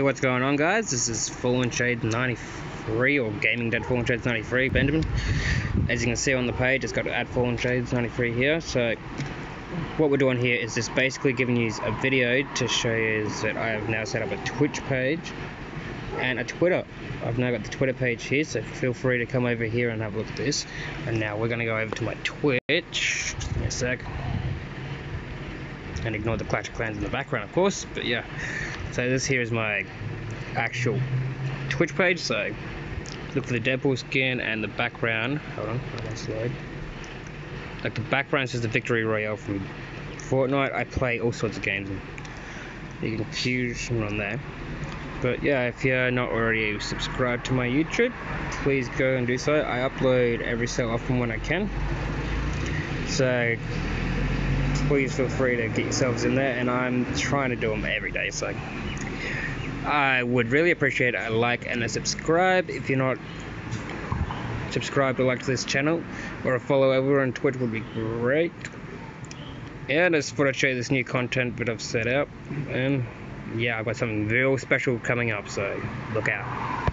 What's going on guys? This is Fallen Shade 93 or Gaming Dad Fallen Shades 93 Benjamin. As you can see on the page it's got add Fallen Shades 93 here. So what we're doing here is just basically giving you a video to show you that I have now set up a Twitch page and a Twitter. I've now got the Twitter page here so feel free to come over here and have a look at this. And now we're going to go over to my Twitch. Just give me a sec and ignore the Clash of Clans in the background, of course. But yeah, so this here is my actual Twitch page. So look for the Deadpool skin and the background. Hold on, I want slide. Like the background is the Victory Royale from Fortnite. I play all sorts of games. And you can choose on there. But yeah, if you're not already subscribed to my YouTube, please go and do so. I upload every so often when I can. So please feel free to get yourselves in there and I'm trying to do them every day so. I would really appreciate a like and a subscribe if you're not subscribed or liked this channel or a follow over on Twitch would be great. And I just thought I'd show you this new content that I've set out and yeah I've got something real special coming up so look out